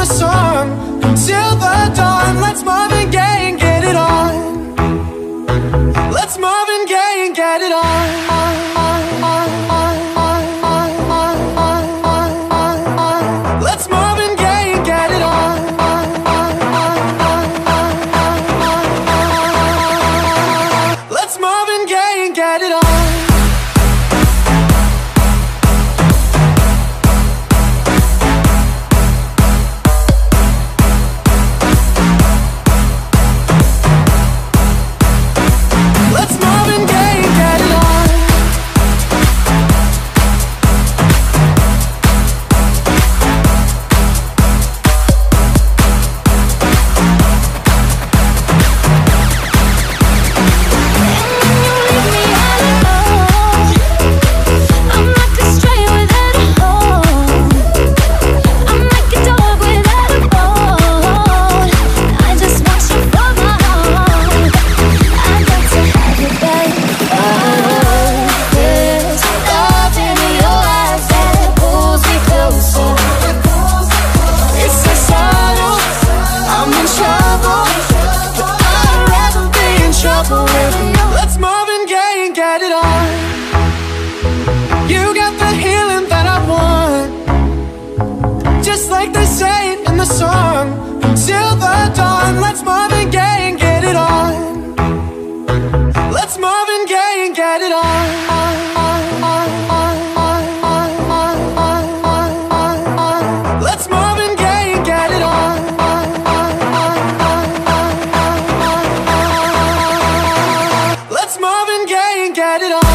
the song. Get it on.